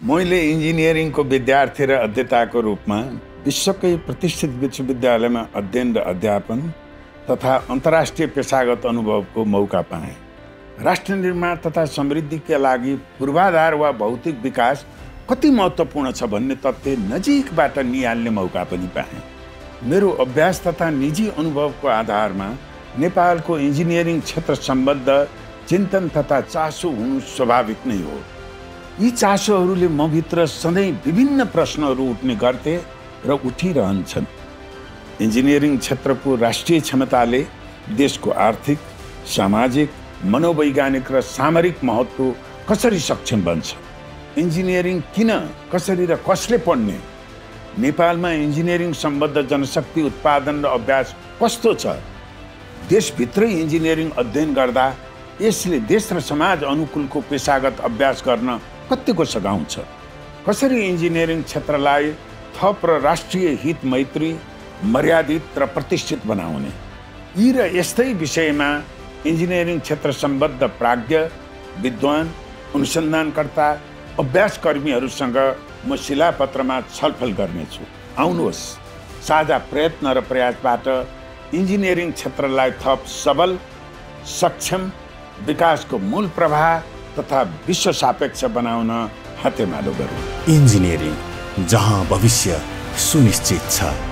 मैले इन्जिनियरिङको विद्यार्थी र अध्येताको रूपमा विश्वकै प्रतिष्ठित विश्वविद्यालयमा अध्ययन र अध्यापन तथा अन्तर्राष्ट्रिय पेसागत अनुभवको मौका पाएँ। राष्ट्र निर्माण तथा समृद्धिका लागि पूर्वाधार वा भौतिक विकास कति महत्त्वपूर्ण छ भन्ने तथ्य नजिकबाट निहाल्ने मौका पनि पाएँ। मेरो अभ्यास तथा निजी अनुभवको आधारमा नेपालको इन्जिनियरिङ क्षेत्र सम्बद्ध चिन्तन तथा चासो हुनु स्वाभाविक नै हो। यी चासोहरूले मभित्र सधैँ विभिन्न प्रश्नहरू उठ्ने गर्थे र उठिरहन्छन्। इन्जिनियरिङ क्षेत्रको राष्ट्रिय क्षमताले देशको आर्थिक सामाजिक मनोवैज्ञानिक र सामरिक महत्त्व कसरी सक्षम बन्छ? इन्जिनियरिङ किन कसरी र कसले पढ्ने? नेपालमा इन्जिनियरिङ सम्बद्ध जनशक्ति उत्पादन र अभ्यास कस्तो छ? देशभित्रै इन्जिनियरिङ अध्ययन गर्दा यसले देश र समाज अनुकूलको पेसागत अभ्यास गर्न कतिको सघाउँछ कसरी इन्जिनियरिङ क्षेत्रलाई थप र राष्ट्रिय हित मैत्री मर्यादित र प्रतिष्ठित बनाउने? यी र यस्तै विषयमा इन्जिनियरिङ क्षेत्र सम्बद्ध प्राज्ञ विद्वान अनुसन्धानकर्ता अभ्यासकर्मीहरूसँग म शिलापत्रमा छलफल गर्नेछु। आउनुहोस् साझा प्रयत्न र प्रयासबाट इन्जिनियरिङ क्षेत्रलाई थप सबल सक्षम विकासको मूल प्रवाह तथा विश्व सापेक्ष बनाउन हातेमालो गरौँ। इन्जिनियरिङ जहाँ भविष्य सुनिश्चित छ।